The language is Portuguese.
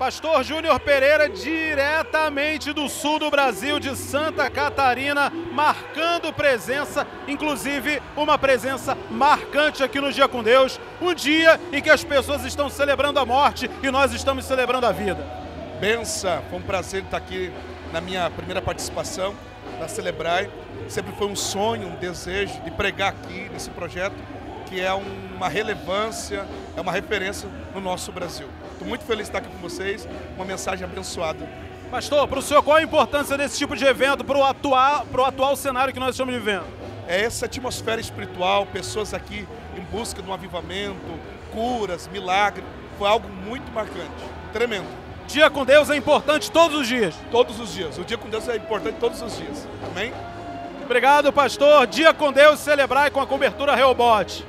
Pastor Júnior Pereira, diretamente do sul do Brasil, de Santa Catarina, marcando presença, inclusive uma presença marcante aqui no Dia com Deus, um dia em que as pessoas estão celebrando a morte e nós estamos celebrando a vida. Benção, foi um prazer estar aqui na minha primeira participação da Celebrai. Sempre foi um sonho, um desejo de pregar aqui nesse projeto que é uma relevância, é uma referência no nosso Brasil. Estou muito feliz de estar aqui com vocês, uma mensagem abençoada. Pastor, para o senhor, qual a importância desse tipo de evento para o atual, atual cenário que nós estamos vivendo? É essa atmosfera espiritual, pessoas aqui em busca de um avivamento, curas, milagres, foi algo muito marcante, tremendo. Dia com Deus é importante todos os dias. Todos os dias. O dia com Deus é importante todos os dias. Amém? Obrigado, pastor. Dia com Deus, celebrar com a cobertura Reobote.